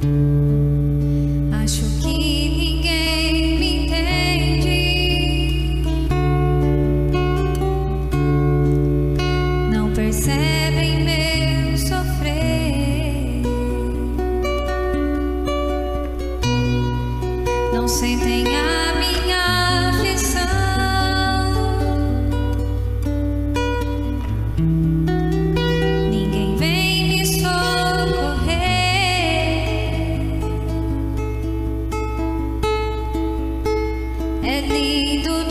Passar por provar.